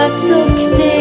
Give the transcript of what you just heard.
罰を着て